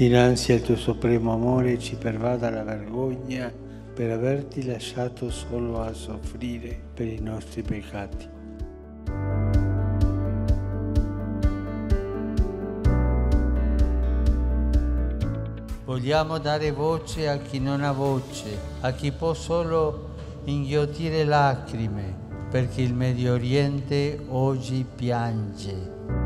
dinanzi al tuo supremo amore ci pervada la vergogna per averti lasciato solo a soffrire per i nostri peccati. Vogliamo dare voce a chi non ha voce, a chi può solo inghiottire lacrime, perché il Medio Oriente oggi piange.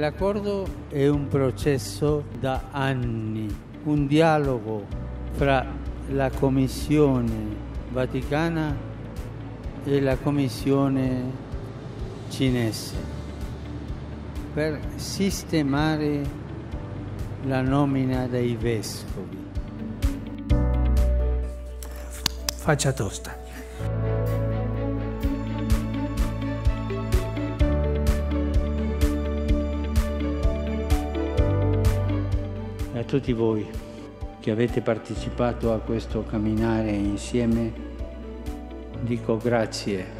L'accordo è un processo da anni, un dialogo fra la Commissione Vaticana e la Commissione cinese per sistemare la nomina dei vescovi. Faccia tosta. A tutti voi che avete partecipato a questo camminare insieme, dico grazie